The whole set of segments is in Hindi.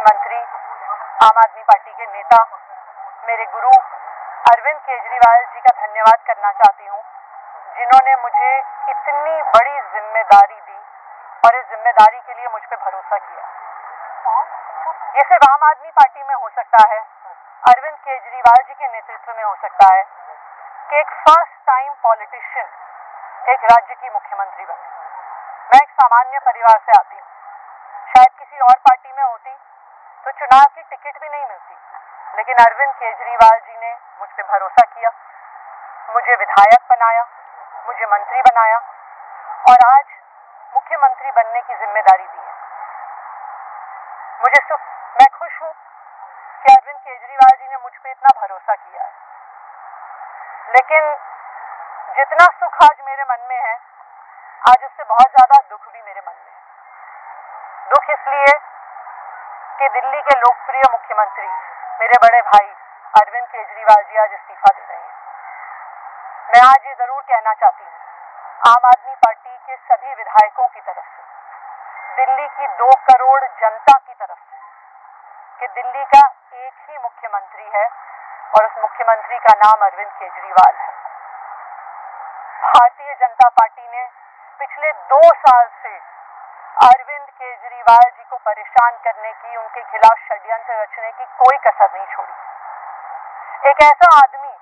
मंत्री, आम आदमी पार्टी के नेता, मेरे गुरु अरविंद केजरीवाल जी का धन्यवाद करना चाहती हूँ, जिन्होंने मुझे इतनी बड़ी ज़िम्मेदारी दी और इस ज़िम्मेदारी के लिए मुझ पर भरोसा किया। ये सिर्फ़ आम आदमी पार्टी में हो सकता है, अरविंद केजरीवाल जी के नेतृत्व में हो सकता है कि एक फ़र्स्ट टाइम पॉलिटिशियन एक राज्य की मुख्यमंत्री बने। मैं एक सामान्य परिवार से आती हूँ, शायद किसी और पार्टी में होती तो चुनाव की टिकट भी नहीं मिलती। लेकिन अरविंद केजरीवाल जी ने मुझ पर भरोसा किया, मुझे विधायक बनाया, मुझे मंत्री बनाया, और आज मुख्यमंत्री बनने की ज़िम्मेदारी दी है। मुझे सुख, मैं खुश हूँ कि अरविंद केजरीवाल जी ने मुझ पर इतना भरोसा किया है। लेकिन जितना सुख आज मेरे मन में है, आज उससे बहुत ज़्यादा दुख भी मेरे मन में है। दुख इसलिए कि दिल्ली के लोकप्रिय मुख्यमंत्री, मेरे बड़े भाई अरविंद केजरीवाल जी आज इस्तीफा दे रहे हैं। मैं आज ये ज़रूर कहना चाहती हूँ, आम आदमी पार्टी के सभी विधायकों की तरफ़ से, दिल्ली की दो करोड़ जनता की तरफ़ से, कि दिल्ली का एक ही मुख्यमंत्री है और उस मुख्यमंत्री का नाम अरविंद केजरीवाल है। भारतीय जनता पार्टी ने पिछले दो साल से अरविंद केजरीवाल जी को परेशान करने की, उनके खिलाफ षड्यंत्र रचने की कोई कसर नहीं छोड़ी। एक ऐसा आदमी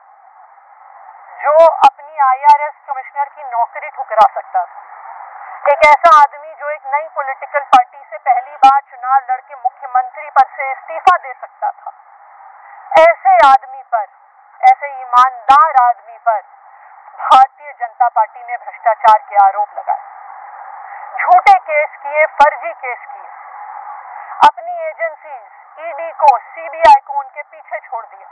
जो अपनी आईआरएस कमिश्नर की नौकरी ठुकरा सकता था। एक ऐसा आदमी जो एक नई पॉलिटिकल पार्टी से पहली बार चुनाव लड़के मुख्यमंत्री पद से इस्तीफा दे सकता था। ऐसे आदमी पर, ऐसे ईमानदार आदमी पर भारतीय जनता पार्टी ने भ्रष्टाचार के आरोप लगाए। झूठे केस किए, फर्जी केस किए। अपनी एजेंसीज ईडी को सीबीआई को उनके पीछे छोड़ दिया।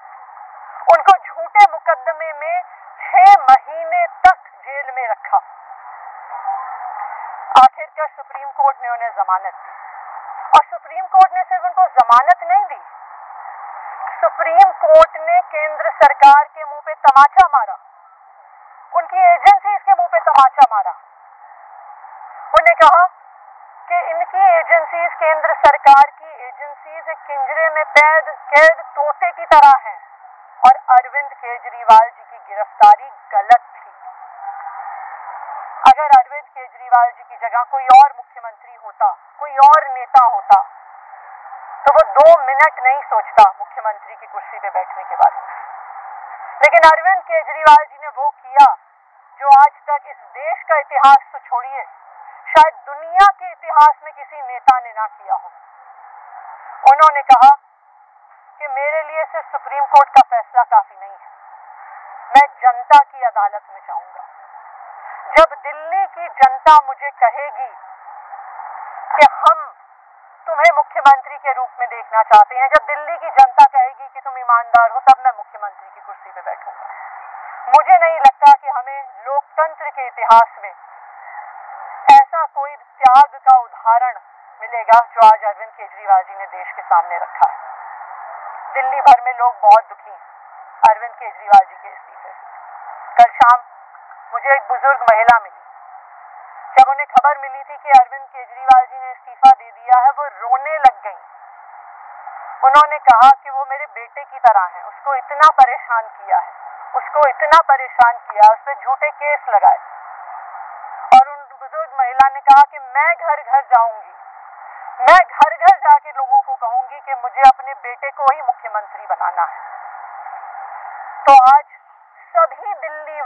उनको झूठे मुकदमे में छह महीने तक जेल में रखा। आखिरकार सुप्रीम कोर्ट ने उन्हें जमानत दी। और सुप्रीम कोर्ट ने सिर्फ़ उनको जमानत नहीं दी। सुप्रीम कोर्ट ने केंद्र सरकार के मुँह पे तमाचा मारा। उनकी एजेंसीज के मुँह पे तमाचा मारा। उन्होंने कहा कि इनकी एजेंसीज, केंद्र सरकार की एजेंसीज एक किंजरे में कैद कैद तोते की तरह हैं। और अरविंद केजरीवाल जी की गिरफ्तारी गलत थी। अगर अरविंद केजरीवाल जी की जगह कोई और मुख्यमंत्री होता, कोई और नेता होता तो वो दो मिनट नहीं सोचता मुख्यमंत्री की कुर्सी पे बैठने के बारे में। लेकिन अरविंद केजरीवाल जी ने वो किया जो आज तक इस देश का इतिहास तो छोड़िए शायद दुनिया के इतिहास में किसी नेता ने ना किया हो। उन्होंने कहा कि मेरे लिए सिर्फ़ सुप्रीम कोर्ट का फैसला काफ़ी नहीं है। मैं जनता की अदालत में जाऊँगा। जब दिल्ली की जनता मुझे कहेगी कि हम तुम्हें मुख्यमंत्री के रूप में देखना चाहते हैं, जब दिल्ली की जनता कहेगी कि तुम ईमानदार हो, तब मैं मुख्यमंत्री की कुर्सी पे बैठूँगा। मुझे नहीं लगता कि हमें लोकतंत्र के इतिहास में ऐसा कोई त्याग का उदाहरण मिलेगा जो आज अरविंद केजरीवाल जी ने देश के सामने रखा है। दिल्ली भर में लोग बहुत दुखी हैं अरविंद केजरीवाल जी के इस्तीफे से। कल शाम मुझे एक बुज़ुर्ग महिला मिली। जब उन्हें खबर मिली थी कि अरविंद केजरीवाल जी ने इस्तीफा दे दिया है, वो रोने लग गई। उन्होंने कहा कि वो मेरे बेटे की तरह है, उसको इतना परेशान किया है, उसको इतना परेशान किया उस पर झूठे केस लगाए। महिला ने कहा कि मैं घर घर जाऊँगी। मैं घर घर जाके लोगों को कहूँगी कि मुझे अपने बेटे को ही मुख्यमंत्री बनाना है। तो आज सभी दिल्ली